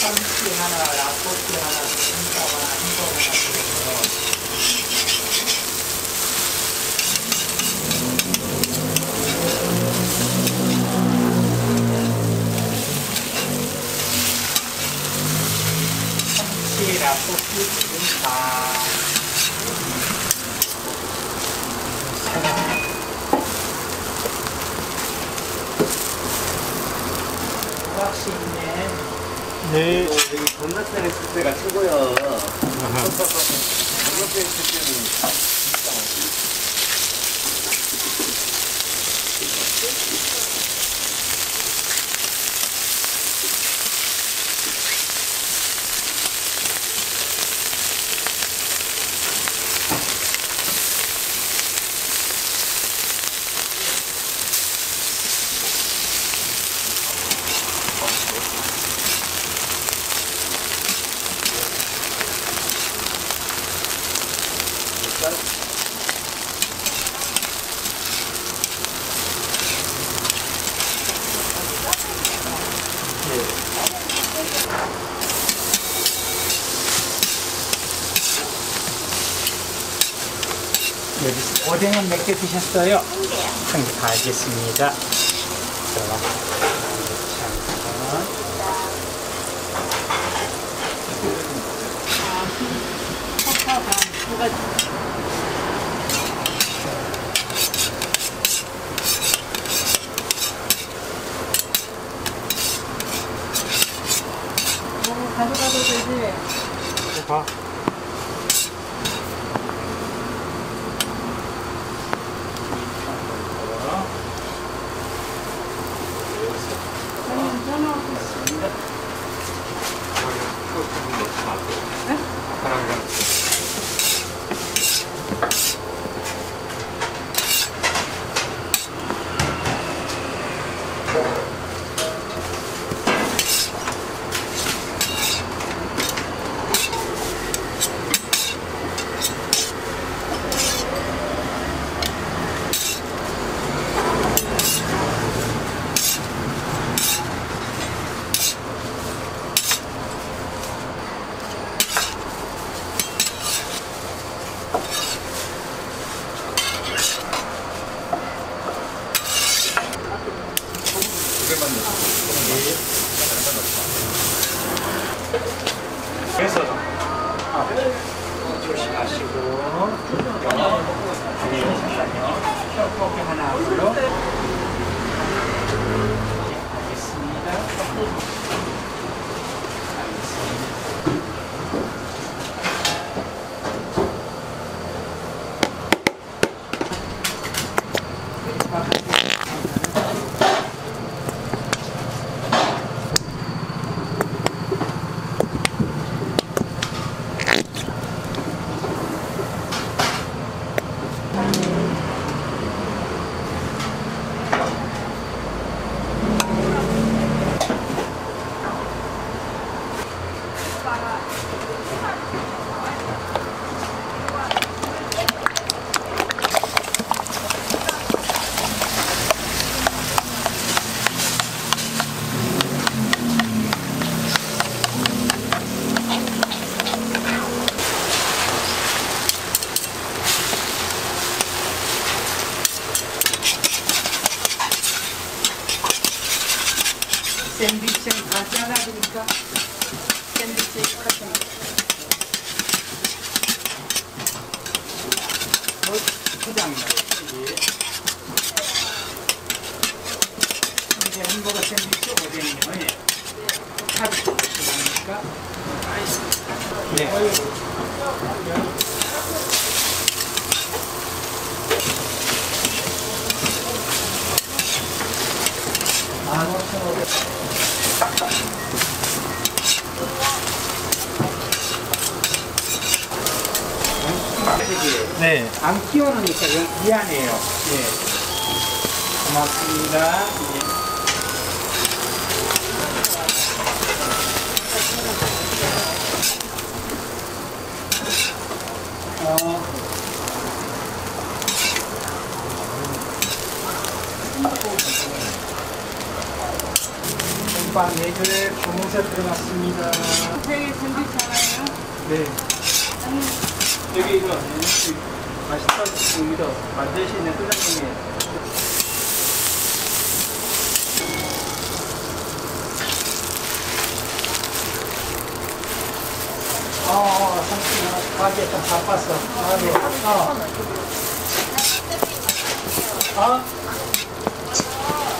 참치 하나, 라꼬치 하나, 김밥 하나, 햄버거 하나 드리고요. 참치, 라꼬치, 김밥. 혹시 있네. 네. 여기 건너편에 있을 때가 최고야. 건너편에 있을 때는 진짜 맛있어. 여기 오뎅은 몇 개 드셨어요? 한 개요. 한 개, 알겠습니다. 자, 잠깐. 포장이나 이게 이제 햄버거 샌드위치 오뎅이면 카드 포장이니까 네. 네. 안 키워놓으니까 좀 미안해요. 예. 고맙습니다. 예. 오빠 네 줄에 주문서 들어갔습니다. 되게 재밌잖아요. 네. 여기 이거 맛있다고 여기서 만드시는 회장님이 어, 어, 잠시만. 가게 좀 바빴어. 가게. 어. 어?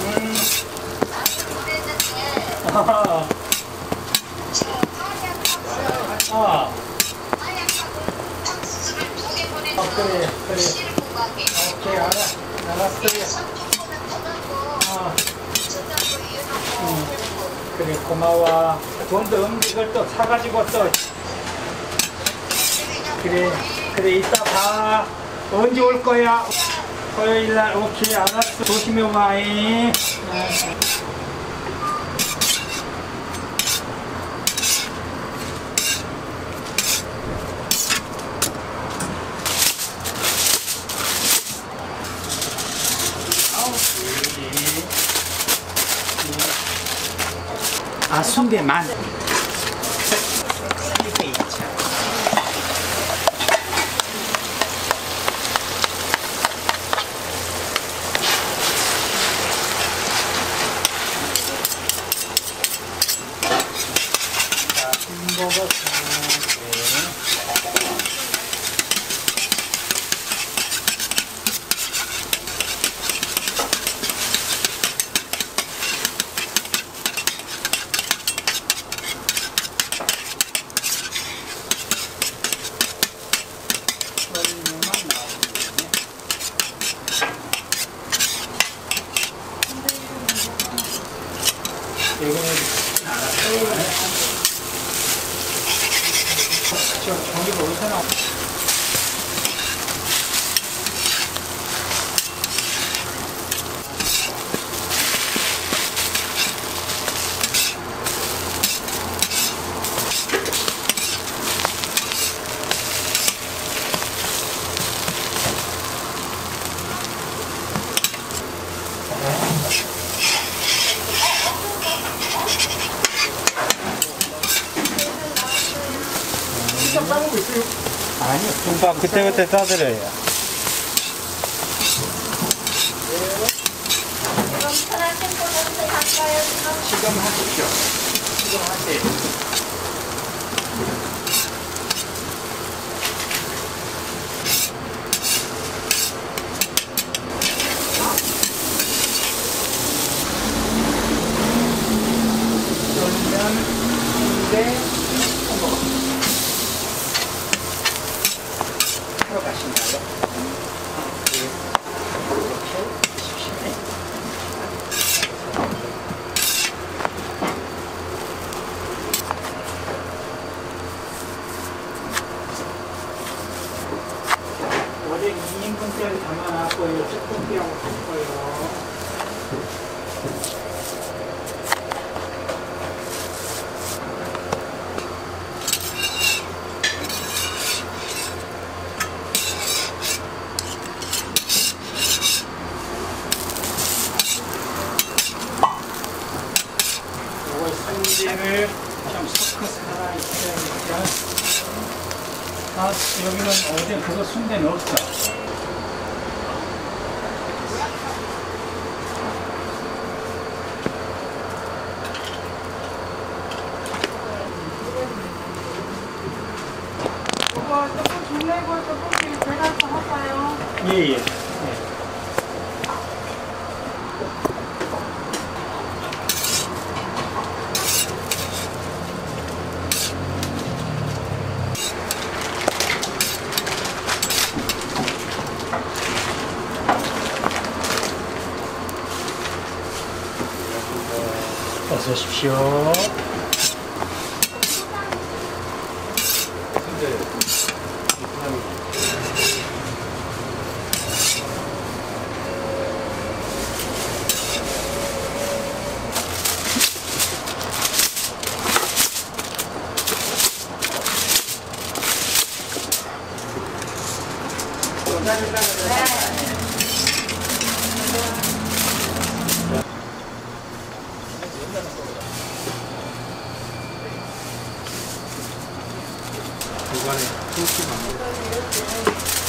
음. 아. 아. 어, 그래, 그래. 오케이, 알아. 알았어요. 어. 음. 그래, 고마워. 돈도 이걸 또 사가지고 또. 그래, 그래, 이따 봐. 언제 올 거야? 토요일 날, 오케이, 알았어. 조심히 와잉. 어. 아, 순대 직접 싸먹고 있어요. 아니요. 금방 그때그때 싸드려요. 지금 하십시오. 지금 하세요. 그러면 이제 햄버거 하러 가신가요? 네. 이렇게 주시면 어제 2인분짜리 담아놨고요. 쭈꾸미하고 할 거예요. 요거 산지를 좀 섞어서 하나 있어야겠죠. 아, 여기는 어제 그거 순대는 없어. 그거 조금 준비고 조금씩 제가 더 할까요? 예, 예. 어서 오 がね、空気がね。